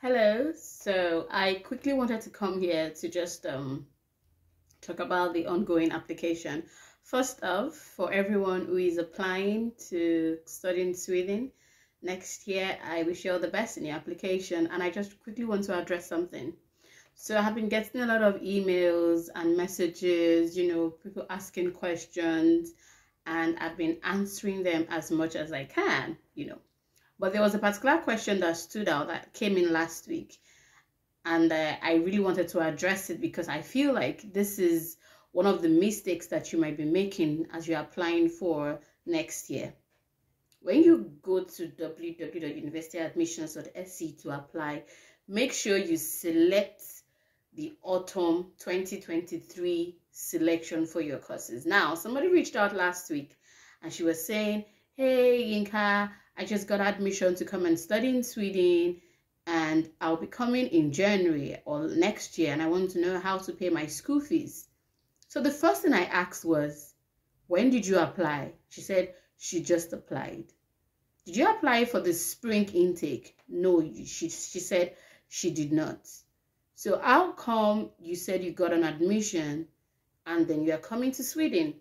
Hello. So I quickly wanted to come here to just um, talk about the ongoing application. First off, for everyone who is applying to study in Sweden next year, I wish you all the best in your application. And I just quickly want to address something. So I have been getting a lot of emails and messages, you know, people asking questions, and I've been answering them as much as I can, you know. But there was a particular question that stood out that came in last week. And uh, I really wanted to address it because I feel like this is one of the mistakes that you might be making as you're applying for next year. When you go to www.universityadmissions.se to apply, make sure you select the autumn 2023 selection for your courses. Now, somebody reached out last week and she was saying, Hey, Yinka, I just got admission to come and study in Sweden and I'll be coming in January or next year and I want to know how to pay my school fees. So the first thing I asked was, when did you apply? She said she just applied. Did you apply for the spring intake? No, she, she said she did not. So how come you said you got an admission and then you're coming to Sweden?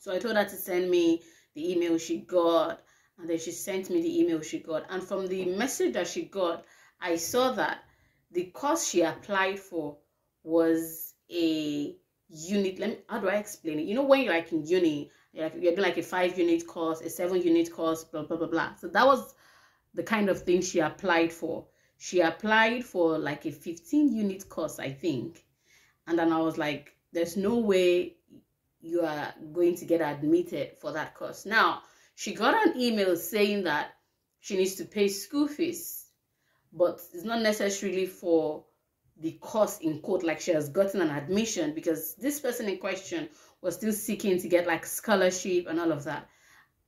So I told her to send me the email she got and then she sent me the email she got. And from the message that she got, I saw that the course she applied for was a unit. Let me, how do I explain it? You know, when you're like in uni, you're, like, you're doing like a five unit course, a seven unit course, blah, blah, blah, blah. So that was the kind of thing she applied for. She applied for like a 15 unit course, I think. And then I was like, there's no way you are going to get admitted for that course. Now, she got an email saying that she needs to pay school fees, but it's not necessarily for the course in court, like she has gotten an admission because this person in question was still seeking to get like scholarship and all of that.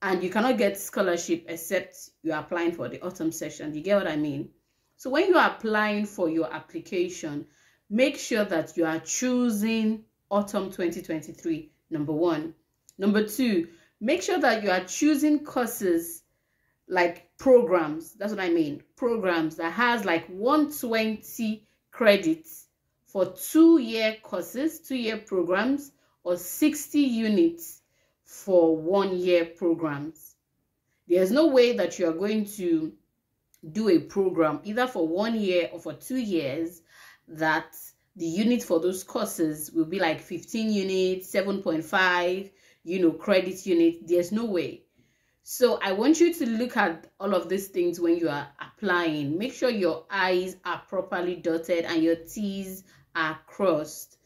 And you cannot get scholarship except you're applying for the autumn session. You get what I mean? So when you are applying for your application, make sure that you are choosing autumn 2023, number one. Number two, make sure that you are choosing courses like programs that's what i mean programs that has like 120 credits for two year courses two year programs or 60 units for one year programs. There's no way that you are going to do a program either for one year or for two years that the unit for those courses will be like 15 units 7.5 you know, credit unit. There's no way. So I want you to look at all of these things when you are applying. Make sure your I's are properly dotted and your T's are crossed.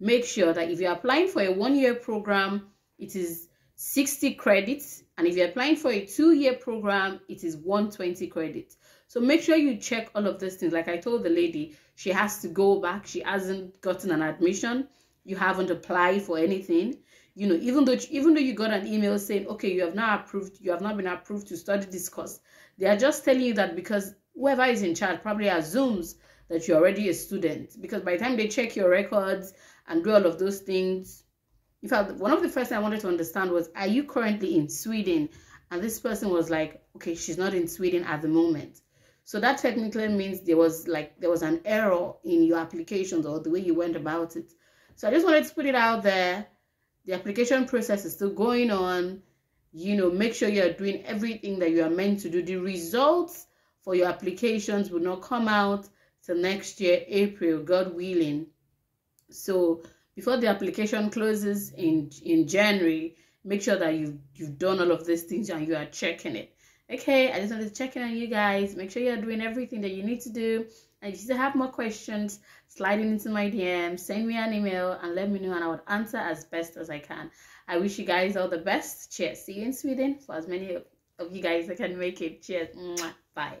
Make sure that if you're applying for a one-year program, it is 60 credits. And if you're applying for a two-year program, it is 120 credits. So make sure you check all of these things. Like I told the lady, she has to go back. She hasn't gotten an admission. You haven't applied for anything you know even though even though you got an email saying okay you have not approved you have not been approved to study this course they are just telling you that because whoever is in charge probably assumes that you're already a student. Because by the time they check your records and do all of those things in fact one of the first i wanted to understand was are you currently in sweden? And this person was like okay she's not in sweden at the moment. So that technically means there was like there was an error in your applications or the way you went about it. So i just wanted to put it out there the application process is still going on. You know make sure you're doing everything that you are meant to do. The results for your applications will not come out till next year april god willing. So before the application closes in in january make sure that you've you've done all of these things and you are checking it. Okay i just wanted to check in on you guys. Make sure you're doing everything that you need to do if you still have more questions, slide into my DM, send me an email, and let me know, and I would answer as best as I can. I wish you guys all the best. Cheers. See you in Sweden for as many of you guys that can make it. Cheers. Bye.